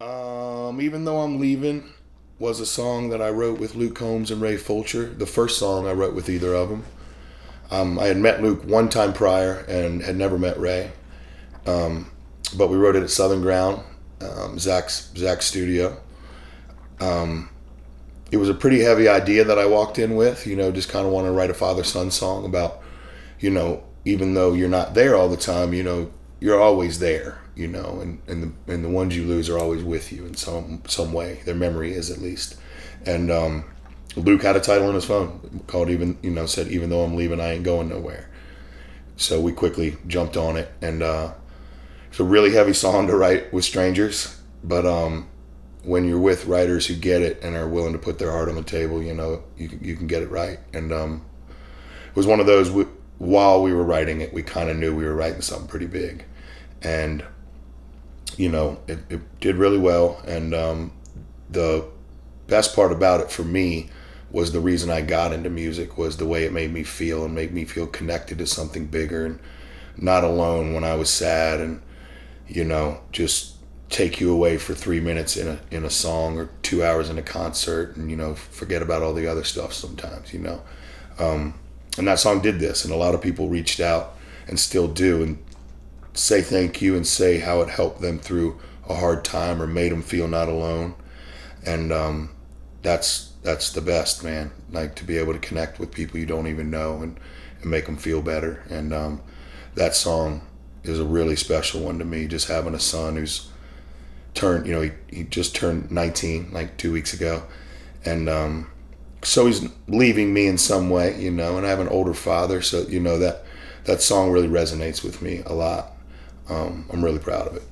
Um, even though I'm leaving was a song that I wrote with Luke Combs and Ray Fulcher. The first song I wrote with either of them. Um, I had met Luke one time prior and had never met Ray, um, but we wrote it at Southern Ground, um, Zac's Zac's studio. Um, it was a pretty heavy idea that I walked in with. You know, just kind of want to write a father son song about, you know, even though you're not there all the time, you know, you're always there. You know, and and the and the ones you lose are always with you in some some way. Their memory is at least, and. Um, Luke had a title on his phone called even you know said even though I'm leaving I ain't going nowhere. So we quickly jumped on it and uh, it's a really heavy song to write with strangers, but um, when you're with writers who get it and are willing to put their heart on the table, you know you can, you can get it right. And um, it was one of those we, while we were writing it, we kind of knew we were writing something pretty big, and you know it, it did really well. And um, the best part about it for me was the reason I got into music was the way it made me feel and made me feel connected to something bigger and not alone when I was sad and you know just take you away for three minutes in a in a song or two hours in a concert and you know forget about all the other stuff sometimes you know um, and that song did this and a lot of people reached out and still do and say thank you and say how it helped them through a hard time or made them feel not alone and um, that's that's the best, man. Like to be able to connect with people you don't even know and, and make them feel better. And um, that song is a really special one to me. Just having a son who's turned, you know, he, he just turned 19 like two weeks ago. And um, so he's leaving me in some way, you know, and I have an older father. So, you know, that, that song really resonates with me a lot. Um, I'm really proud of it.